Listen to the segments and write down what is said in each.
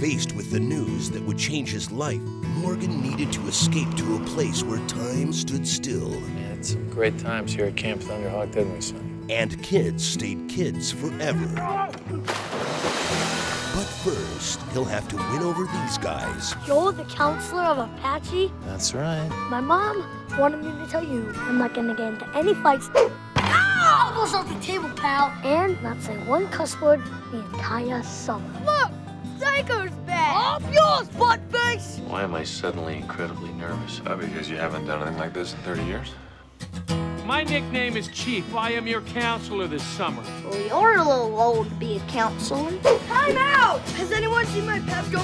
Faced with the news that would change his life, Morgan needed to escape to a place where time stood still. We had some great times here at Camp Thunderhawk, didn't we, son? And kids stayed kids forever. But first, he'll have to win over these guys. You're the counselor of Apache? That's right. My mom wanted me to tell you I'm not gonna get into any fights. Almost off the table, pal. And not say one cuss word the entire summer. Look! Psycho's back! Off yours, buttface! Why am I suddenly incredibly nervous? Uh, because you haven't done anything like this in 30 years? My nickname is Chief. I am your counselor this summer. Well, you're a little old to be a counselor. Time out! Has anyone seen my Pepto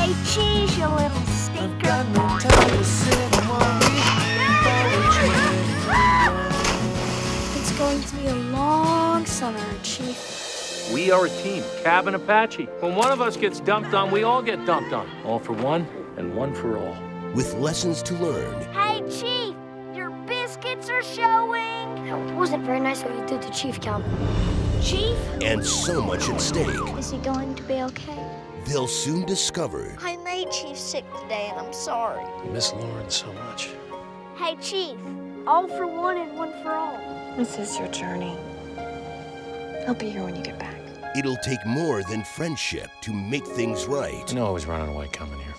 Say cheese, you little stinker. It's going to be a long summer, Chief. We are a team, Cabin Apache. When one of us gets dumped on, we all get dumped on. All for one and one for all. With lessons to learn Hey, Chief! Your biscuits are showing! It wasn't very nice what you did to Chief Calvin. Chief? and so much at stake, Is he going to be okay? they'll soon discover I made Chief sick today, and I'm sorry. I miss Lauren so much. Hey, Chief. All for one and one for all. This is your journey. I'll be here when you get back. it'll take more than friendship to make things right. I know I was running away coming here.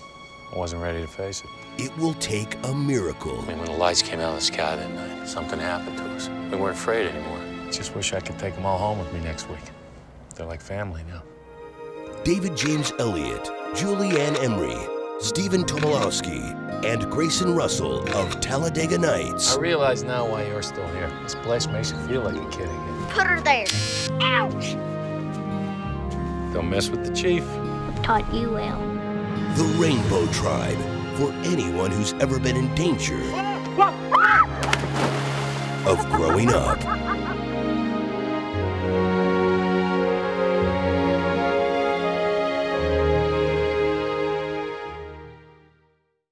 I wasn't ready to face it. It will take a miracle. I mean, when the lights came out of the sky that night, something happened to us. We weren't afraid anymore. Just wish I could take them all home with me next week. They're like family now. David James Elliott, Julianne Emery, Stephen Tobolowsky, and Grayson Russell of Talladega Nights. I realize now why you're still here. This place makes you feel like a kid again. Put her there. Ouch! Don't mess with the chief. Taught you well. The Rainbow Tribe, for anyone who's ever been in danger of growing up.